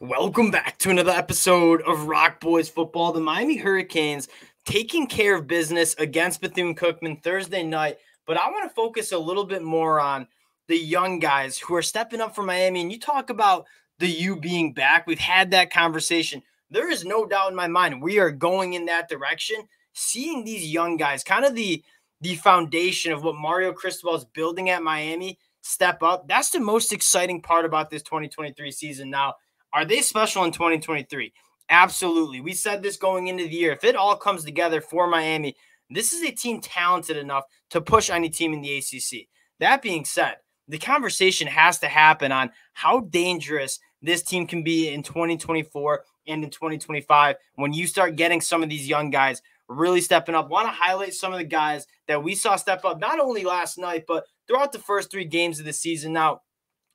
Welcome back to another episode of ROC Boys Football. The Miami Hurricanes taking care of business against Bethune Cookman Thursday night. But I want to focus a little bit more on the young guys who are stepping up for Miami. And you talk about the U being back. We've had that conversation. There is no doubt in my mind we are going in that direction. Seeing these young guys, kind of the the foundation of what Mario Cristobal is building at Miami, step up. That's the most exciting part about this 2023 season. Now, are they special in 2023? Absolutely. We said this going into the year. If it all comes together for Miami, this is a team talented enough to push any team in the ACC. That being said, the conversation has to happen on how dangerous this team can be in 2024 and in 2025 when you start getting some of these young guys really stepping up. Want to highlight some of the guys that we saw step up not only last night, but throughout the first three games of the season. Now,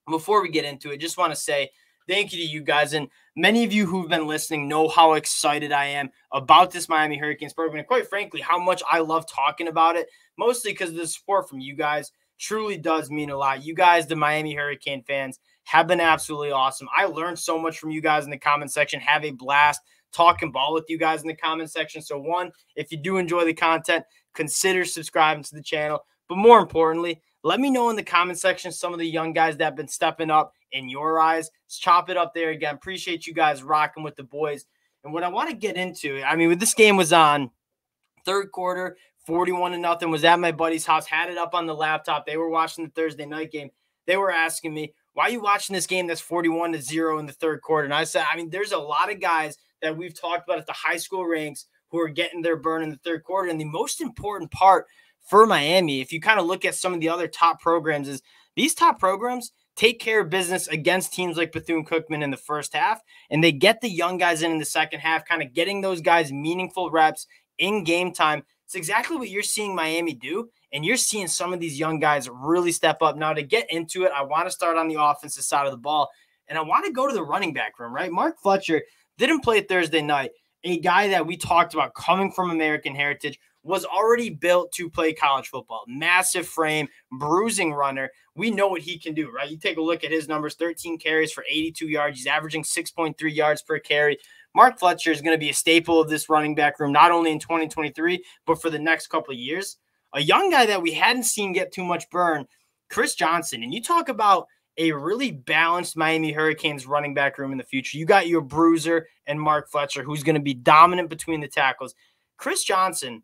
before we get into it, just want to say thank you to you guys. And many of you who've been listening know how excited I am about this Miami Hurricanes program. And quite frankly, how much I love talking about it, mostly because the support from you guys truly does mean a lot. You guys, the Miami Hurricane fans, have been absolutely awesome. I learned so much from you guys in the comment section. Have a blast talking ball with you guys in the comment section. So, one, if you do enjoy the content, consider subscribing to the channel. But more importantly, let me know in the comment section some of the young guys that have been stepping up in your eyes. Let's chop it up there again. Appreciate you guys rocking with the boys. And what I want to get into, I mean, with this game was on third quarter, 41 to nothing, was at my buddy's house, had it up on the laptop. They were watching the Thursday night game. They were asking me, why are you watching this game that's 41 to 0 in the third quarter? And I said, I mean, there's a lot of guys that we've talked about at the high school ranks who are getting their burn in the third quarter. And the most important part for Miami, if you kind of look at some of the other top programs, is these top programs take care of business against teams like Bethune Cookman in the first half, and they get the young guys in in the second half, kind of getting those guys meaningful reps in game time. It's exactly what you're seeing Miami do, and you're seeing some of these young guys really step up. Now, to get into it, I want to start on the offensive side of the ball, and I want to go to the running back room, right? Mark Fletcher didn't play Thursday night. A guy that we talked about coming from American heritage was already built to play college football. Massive frame, bruising runner. We know what he can do, right? You take a look at his numbers 13 carries for 82 yards. He's averaging 6.3 yards per carry. Mark Fletcher is going to be a staple of this running back room, not only in 2023, but for the next couple of years. A young guy that we hadn't seen get too much burn, Chris Johnson. And you talk about a really balanced Miami Hurricanes running back room in the future. You got your bruiser and Mark Fletcher, who's going to be dominant between the tackles. Chris Johnson,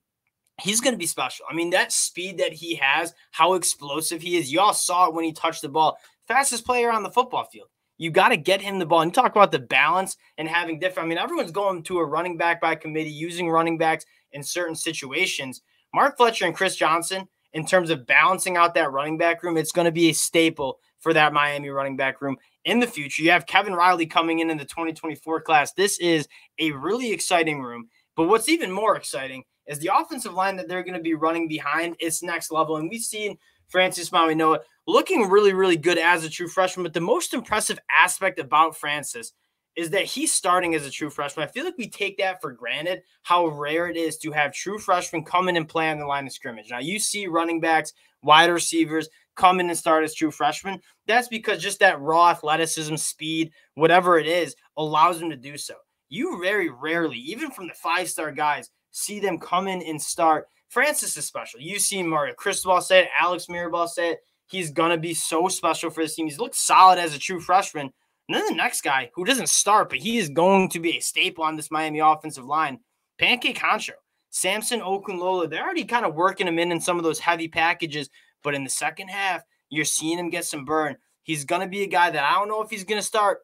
he's going to be special. I mean, that speed that he has, how explosive he is. You all saw it when he touched the ball. Fastest player on the football field. You got to get him the ball. And talk about the balance and having different. I mean, everyone's going to a running back by committee, using running backs in certain situations. Mark Fletcher and Chris Johnson, in terms of balancing out that running back room, it's going to be a staple for that Miami running back room in the future. You have Kevin Riley coming in in the 2024 class. This is a really exciting room. But what's even more exciting is the offensive line that they're going to be running behind its next level. And we've seen Francis Mauigoa looking really, really good as a true freshman. But the most impressive aspect about Francis is that he's starting as a true freshman. I feel like we take that for granted how rare it is to have true freshmen come in and play on the line of scrimmage. Now, you see running backs, wide receivers, come in and start as true freshmen, that's because just that raw athleticism, speed, whatever it is, allows them to do so. You very rarely, even from the five star guys, see them come in and start. Francis is special. You see Mario Cristobal said, Alex Mirabal said. He's gonna be so special for this team. He's looked solid as a true freshman. And then the next guy who doesn't start, but he is going to be a staple on this Miami offensive line, Pancake Honcho. Samson Okunlola, they're already kind of working him in in some of those heavy packages but in the second half, you're seeing him get some burn. He's going to be a guy that I don't know if he's going to start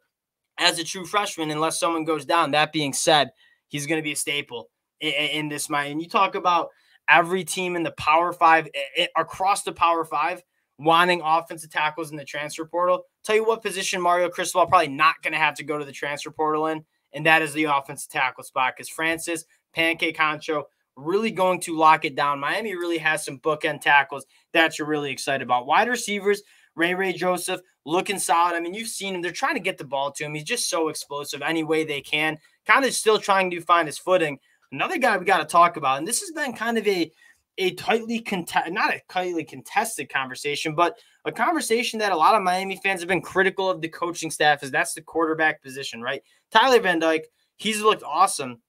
as a true freshman unless someone goes down. That being said, he's going to be a staple in, in this mind. And you talk about every team in the Power Five across the Power Five wanting offensive tackles in the transfer portal. Tell you what position Mario Cristobal probably not going to have to go to the transfer portal in, and that is the offensive tackle spot because Francis, Pancake Honcho, really going to lock it down. Miami really has some bookend tackles that you're really excited about. Wide receivers, Ray Ray Joseph looking solid. I mean, you've seen him. They're trying to get the ball to him. He's just so explosive any way they can. Kind of still trying to find his footing. Another guy we got to talk about, and this has been kind of a a tightly contest, not a tightly contested conversation, but a conversation that a lot of Miami fans have been critical of the coaching staff is that's the quarterback position, right? Tyler Van Dyke, he's looked awesome.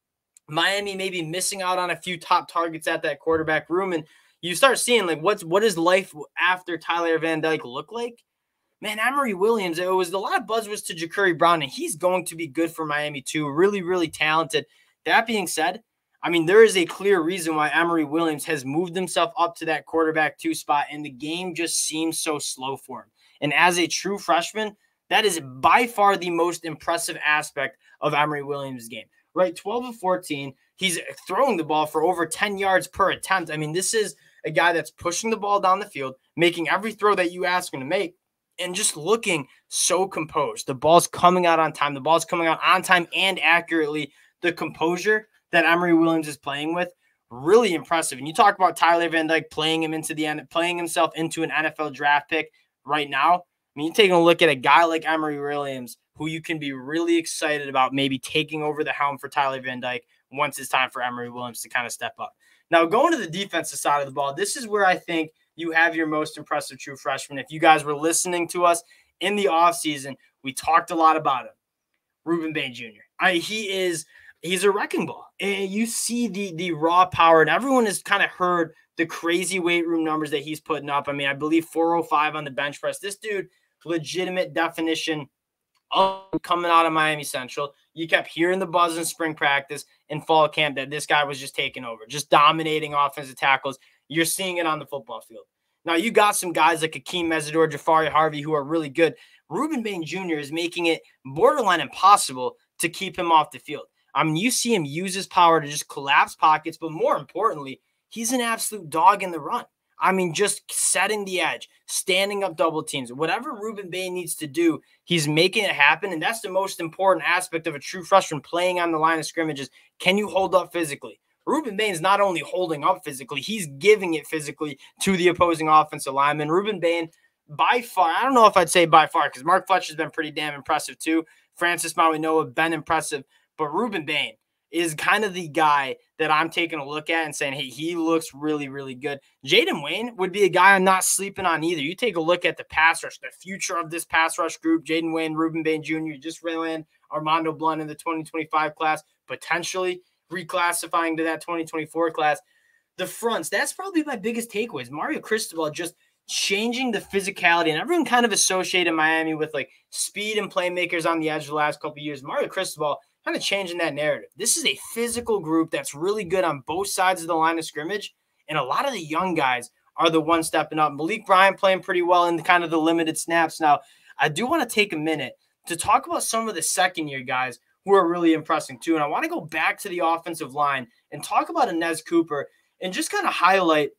Miami may be missing out on a few top targets at that quarterback room, and you start seeing like what's what is life after Tyler Van Dyke look like? Man, Emory Williams, it was a lot of buzz was to Jacurri Brown, and he's going to be good for Miami too. Really, really talented. That being said, I mean, there is a clear reason why Emory Williams has moved himself up to that quarterback two spot, and the game just seems so slow for him. And as a true freshman, that is by far the most impressive aspect of Emory Williams' game. Right, 12 of 14. He's throwing the ball for over 10 yards per attempt. I mean, this is a guy that's pushing the ball down the field, making every throw that you ask him to make, and just looking so composed. The ball's coming out on time. The ball's coming out on time and accurately. The composure that Emory Williams is playing with, really impressive. And you talk about Tyler Van Dyke playing him into the end, playing himself into an NFL draft pick right now. I mean, you're taking a look at a guy like Emory Williams, who you can be really excited about maybe taking over the helm for Tyler Van Dyke once it's time for Emory Williams to kind of step up. Now, going to the defensive side of the ball, this is where I think you have your most impressive true freshman. If you guys were listening to us in the offseason, we talked a lot about him. Rueben Bain Jr. I, he is he's a wrecking ball. And you see the the raw power, and everyone has kind of heard the crazy weight room numbers that he's putting up. I mean, I believe 405 on the bench press. This dude, legitimate definition of coming out of Miami Central. You kept hearing the buzz in spring practice and fall camp that this guy was just taking over, just dominating offensive tackles. You're seeing it on the football field. Now you got some guys like Akeem Mesidor, Jahfari Harvey who are really good. Rueben Bain Jr. is making it borderline impossible to keep him off the field. I mean, you see him use his power to just collapse pockets, but more importantly, he's an absolute dog in the run. I mean, just setting the edge, standing up double teams, whatever Rueben Bain needs to do, he's making it happen. And that's the most important aspect of a true freshman playing on the line of scrimmage is Can you hold up physically? Rueben Bain's not only holding up physically, he's giving it physically to the opposing offensive lineman. Rueben Bain, by far, I don't know if I'd say by far, because Mark Fletcher's been pretty damn impressive too. Francis Mauigoa, been impressive. But Rueben Bain is kind of the guy that I'm taking a look at and saying, hey, he looks really, really good. Jayden Wayne would be a guy I'm not sleeping on either. You take a look at the pass rush, the future of this pass rush group, Jayden Wayne, Rueben Bain Jr., just ran Armondo Blount in the 2025 class, potentially reclassifying to that 2024 class. The fronts, that's probably my biggest takeaways. Mario Cristobal just changing the physicality, and everyone kind of associated Miami with like speed and playmakers on the edge the last couple years. Mario Cristobal – kind of changing that narrative. This is a physical group that's really good on both sides of the line of scrimmage. And a lot of the young guys are the ones stepping up. Malik Bryant playing pretty well in the kind of the limited snaps. Now, I do want to take a minute to talk about some of the second year guys who are really impressing too. And I want to go back to the offensive line and talk about Anez Cooper and just kind of highlight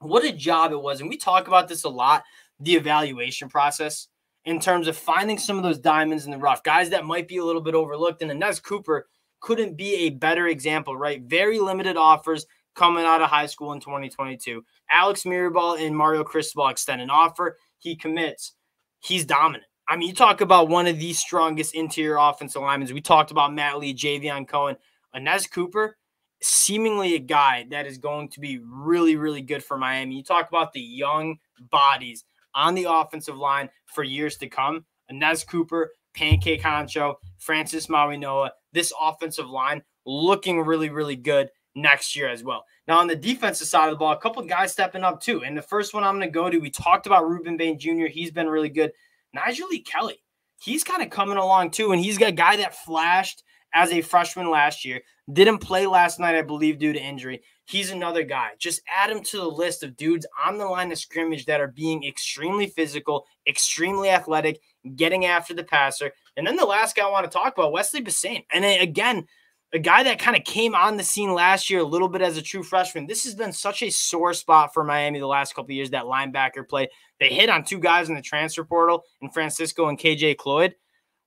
what a job it was. And we talk about this a lot the evaluation process in terms of finding some of those diamonds in the rough, guys that might be a little bit overlooked. And Anez Cooper couldn't be a better example, right? Very limited offers coming out of high school in 2022. Alex Mirabal and Mario Cristobal extend an offer. He commits. He's dominant. I mean, you talk about one of the strongest interior offensive linemen. We talked about Matt Lee, Javion Cohen, Anez Cooper, seemingly a guy that is going to be really, really good for Miami. You talk about the young bodies on the offensive line for years to come. Anez Cooper, Pancake Honcho, Francis Mauigoa, this offensive line looking really, really good next year as well. Now, on the defensive side of the ball, a couple guys stepping up too. And the first one I'm going to go to, we talked about Rueben Bain Jr., he's been really good. Nyjalik Kelly, he's kind of coming along too. And he's got a guy that flashed as a freshman last year, didn't play last night, I believe, due to injury. He's another guy. Just add him to the list of dudes on the line of scrimmage that are being extremely physical, extremely athletic, getting after the passer. And then the last guy I want to talk about, Wesley Bissainthe. And again, a guy that kind of came on the scene last year a little bit as a true freshman. This has been such a sore spot for Miami the last couple years, that linebacker play. They hit on two guys in the transfer portal in Francisco and KJ Cloyd.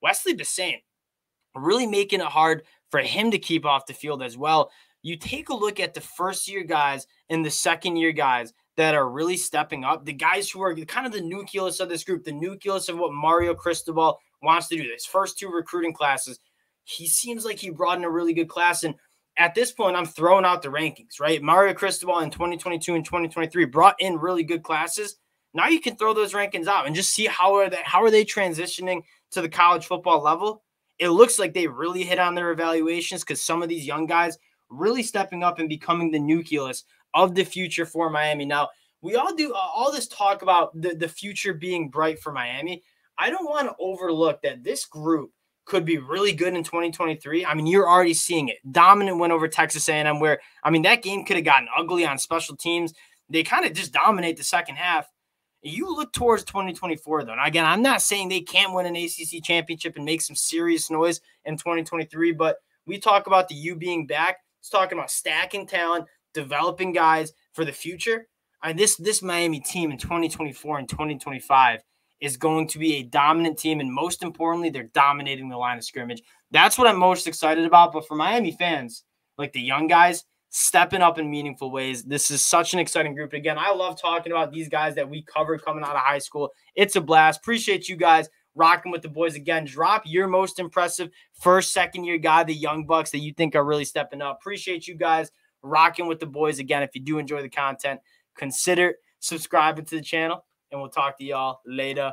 Wesley Bissainthe really making it hard for him to keep off the field as well you take a look at the first year guys and the second year guys that are really stepping up, the guys who are kind of the nucleus of this group, the nucleus of what Mario Cristobal wants to do. His first two recruiting classes, he seems like he brought in a really good class. And at this point, I'm throwing out the rankings, right? Mario Cristobal in 2022 and 2023 brought in really good classes. Now you can throw those rankings out and just see how are they how are they transitioning to the college football level. It looks like they really hit on their evaluations because some of these young guys really stepping up and becoming the nucleus of the future for Miami. Now, we all do uh, all this talk about the, the future being bright for Miami. I don't want to overlook that this group could be really good in 2023. I mean, you're already seeing it. Dominant win over Texas A&M where I mean that game could have gotten ugly on special teams. They kind of just dominate the second half. You look towards 2024 though. And again, I'm not saying they can't win an ACC championship and make some serious noise in 2023, but we talk about the U being back. It's talking about stacking talent, developing guys for the future. I, this this Miami team in 2024 and 2025 is going to be a dominant team, and most importantly, they're dominating the line of scrimmage. That's what I'm most excited about. But for Miami fans, like the young guys, stepping up in meaningful ways. This is such an exciting group. Again, I love talking about these guys that we covered coming out of high school. It's a blast. Appreciate you guys rocking with the boys again. Drop your most impressive first, second year guy, the young bucks that you think are really stepping up. Appreciate you guys rocking with the boys again. If you do enjoy the content, consider subscribing to the channel, and we'll talk to y'all later.